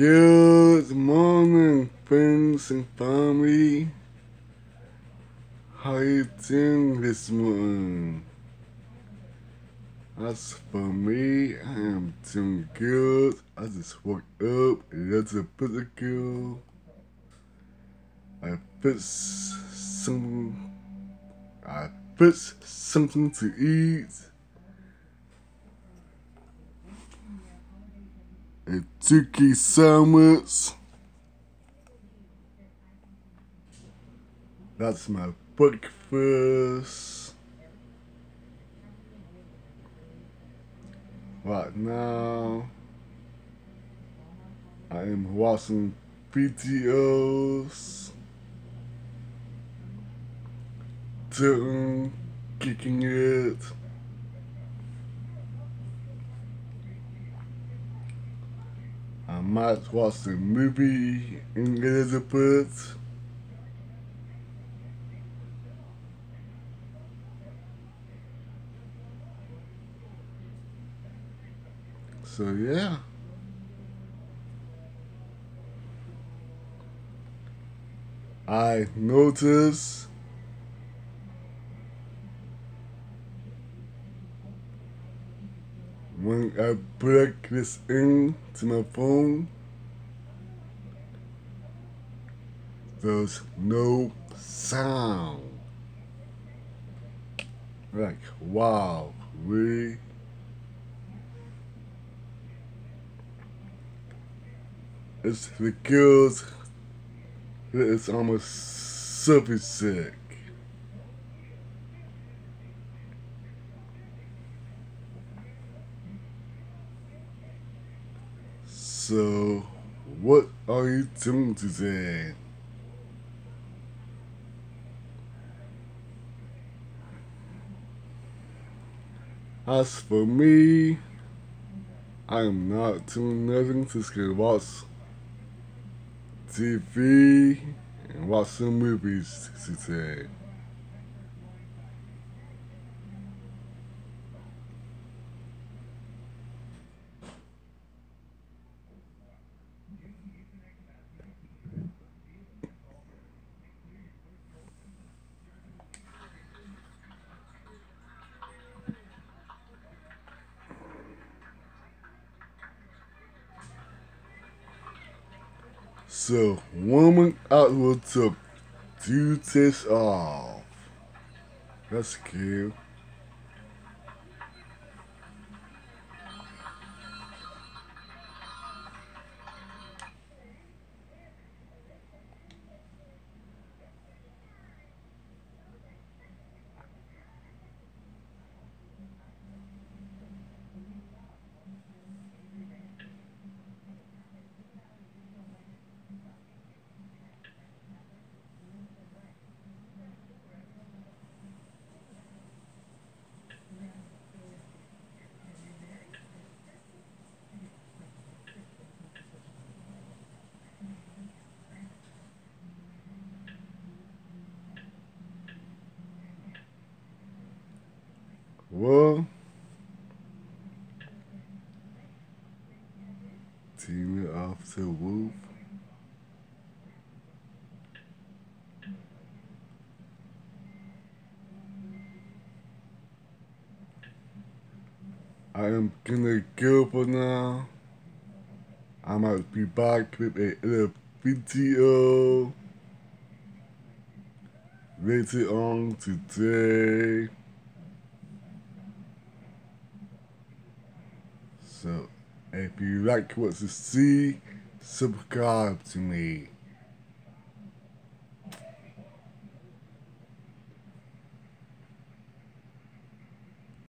Good morning, friends and family. How you doing this morning? As for me, I am doing good. I just woke up a little bit. I fixed some. I fixed something to eat. A turkey sandwich. That's my breakfast. Right now, I am watching videos, doing, kicking it. I might watch the movie in Elizabeth. So yeah. I notice when I plug this in to my phone, there's no sound. Like, wow, really? It's the girls that is almost super sick. So, what are you doing today? As for me, I am not doing nothing just gonna watch TV and watch some movies today. So, woman out will took two tests off. That's cute. Well, team it off to I am gonna go for now. I might be back with a video later on today. So, if you like what you see, subscribe to me.